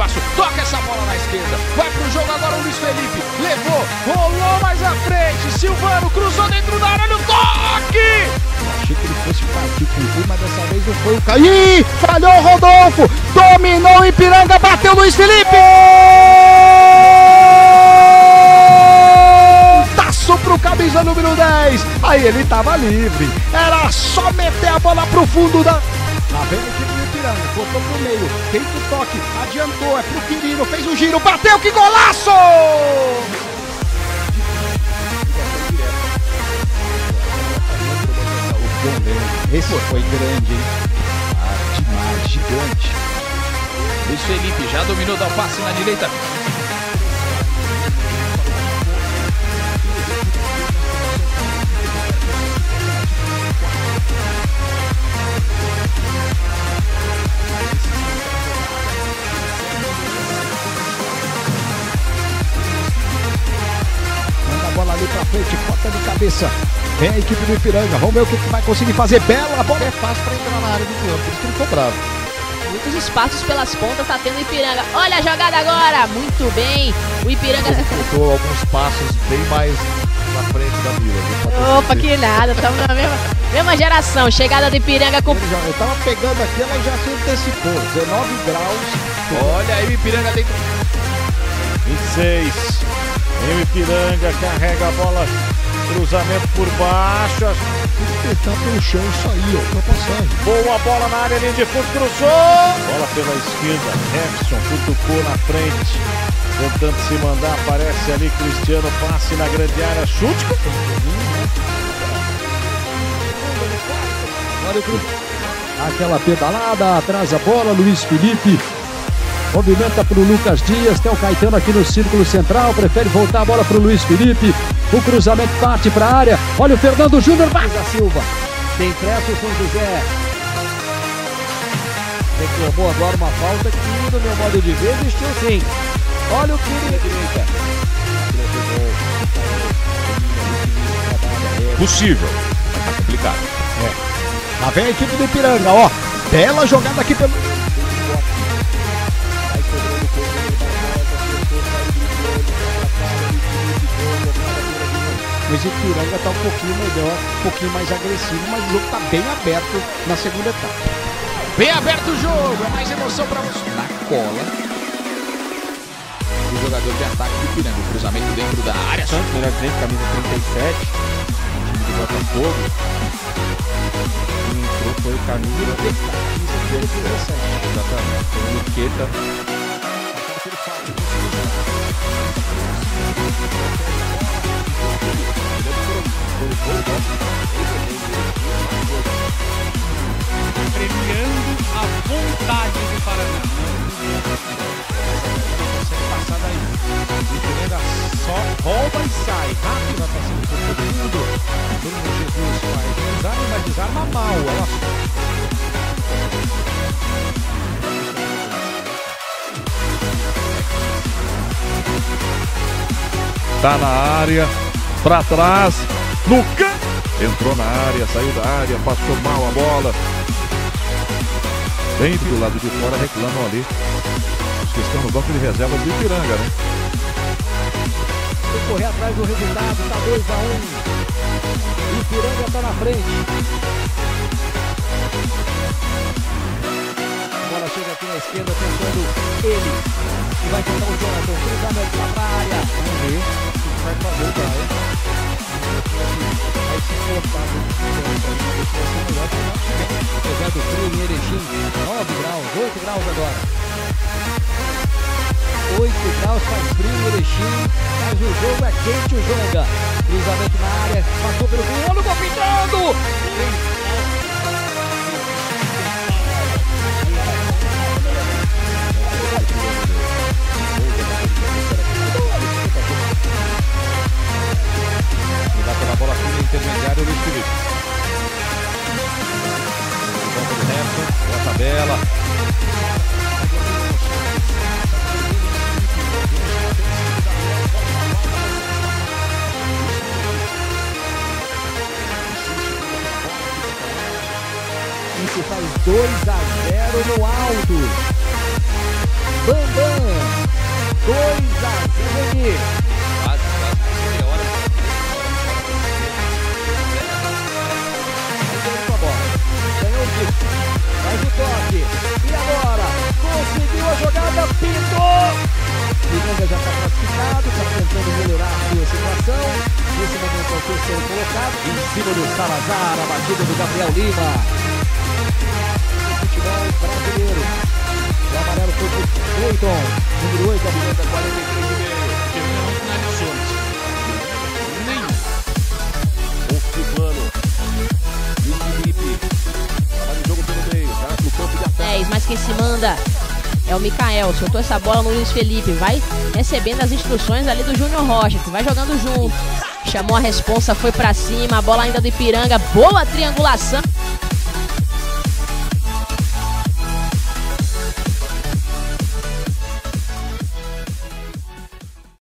baixo, toca essa bola na esquerda. Vai pro jogo agora o Luiz Felipe. Levou, rolou mais à frente. Silvano cruzou dentro da área, olha o toque! Achei que ele fosse partir com tudo, mas dessa vez não foi o Caio. Ih, falhou o Rodolfo! Dominou o Ipiranga, bateu Luiz Felipe! Taço pro camisa número 10. Aí ele tava livre. Era só meter a bola pro fundo da. Lá vem a equipe do Ipiranga, botou pro meio, feito o toque, adiantou, é pro Quirino, fez o giro, bateu, que golaço! Esse foi grande, hein? Ah, demais, gigante. Luiz Felipe já dominou, dá o passe na direita. Pra frente, bota de cabeça. Vem a equipe do Ipiranga, vamos ver o que, que vai conseguir fazer. Bela bola. É fácil pra entrar na área do campo, por isso que ele ficou bravo. Muitos espaços pelas pontas tá tendo o Ipiranga. Olha a jogada agora, muito bem. O Ipiranga. Faltou alguns passos bem mais na frente da Mila. ter Opa, que nada, estamos na mesma, mesma geração. Chegada do Ipiranga com. Já- eu tava pegando aqui, ela já se antecipou. 19 graus. Olha aí o Ipiranga dentro. 26. Vem o Ipiranga, carrega a bola. Cruzamento por baixo. Tentar pelo chão isso aí, ó, ultrapassagem. Boa bola na área, linha de fundo, cruzou. Bola pela esquerda. Robson cutucou na frente. Tentando se mandar, aparece ali Cristiano, passe na grande área, chute. Olha o Aquela pedalada, atrás a bola, Luiz Felipe. Movimenta para o Lucas Dias, tem o Caetano aqui no círculo central, prefere voltar a bola para o Luiz Felipe. O cruzamento parte para a área. Olha o Fernando Júnior, vai da Silva. Tem pressa o São José. Reclamou agora uma falta que, no meu modo de ver, existiu sim. Olha o que direita. Possível, mas tá complicado. Lá vem a equipe do Ipiranga, ó. Bela jogada aqui pelo. Mas o Ipiranga tá um pouquinho melhor, um pouquinho mais agressivo, mas o jogo tá bem aberto na segunda etapa. Bem aberto o jogo, é mais emoção pra você. Na cola. O jogador de ataque do Ipiranga. O cruzamento dentro da área. Santos, melhor dizendo, camisa 37. Time do Botafogo. Quem entrou foi o camisa 17. Exatamente. Foi o Luqueta. Premiando a vontade do Paraná. Passada aí. Ipiranga só rouba e sai. Rápido, vai passando por todo mundo. Bruno Jesus faz desarma, mas desarma mal. Ela Tá na área, pra trás, canto. Entrou na área, saiu da área, passou mal a bola. Bem do lado de fora reclamam ali. Os que estão no banco de reserva do Ipiranga, né? Que correr atrás do resultado, tá 2 a 1 um. Ipiranga tá na frente. A bola chega aqui na esquerda, tentando ele. E vai tentar o Jonathan. Cruzamento pra área. Vamos ver o que vai fazer o Gaia. Graus, 8 graus agora. 8 graus, faz frio em Erechim, mas o jogo é quente, o joga. Cruzamento na área, passou pelo fim, olha o gol pintando! Isso faz 2 a 0 no alto. Bambam. 2 a 0 Quase, cima do Salazar. A batida do Gabriel Lima. Futebol brasileiro. O amarelo foi pro Cleiton. Número 8, a Miranda 43 e meio. Nenhum. O Silvano. E o Felipe. O jogo pelo meio. No campo de ataque. 10, mas quem se manda é o Mikael. Soltou essa bola no Luiz Felipe. Vai recebendo as instruções ali do Júnior Rocha, que vai jogando junto. Chamou a responsa, foi pra cima. A bola ainda do Ipiranga. Boa triangulação.